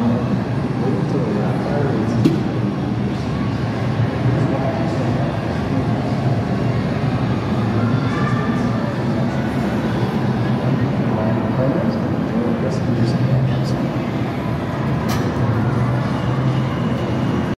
Oh, yeah.